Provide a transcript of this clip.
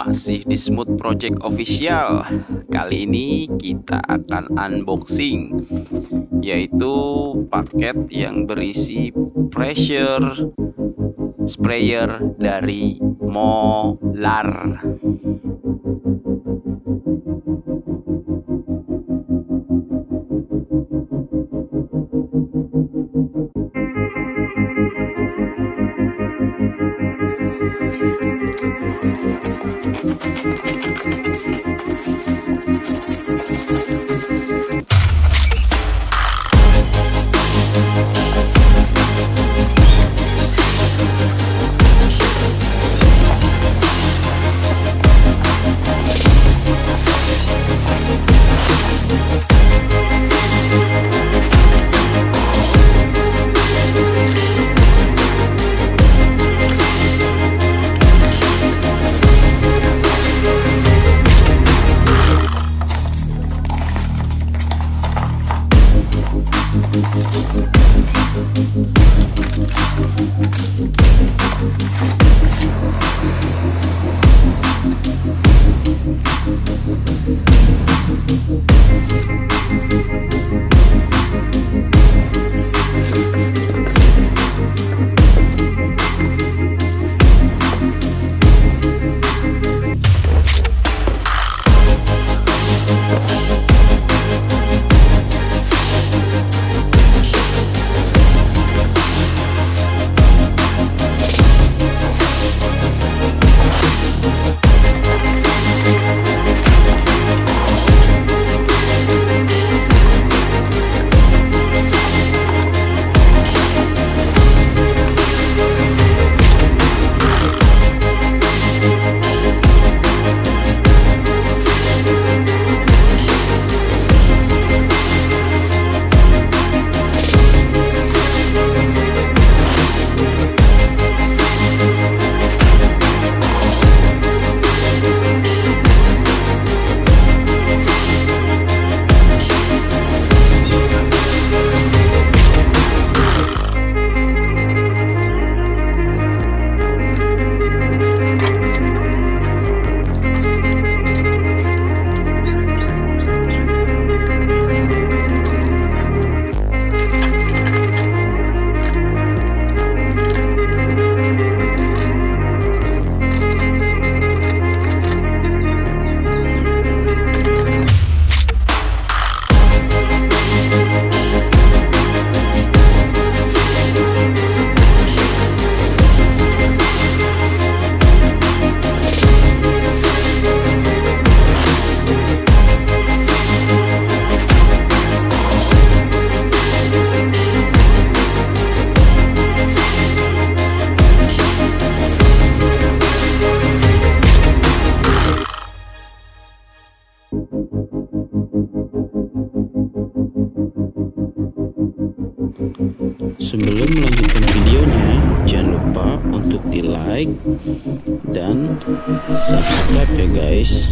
Masih di Smooth Project Official. Kali ini kita akan unboxing Yaitu paket yang berisi pressure sprayer dari Molar フフフフフ。Sebelum melanjutkan videonya, jangan lupa untuk di like dan subscribe ya guys.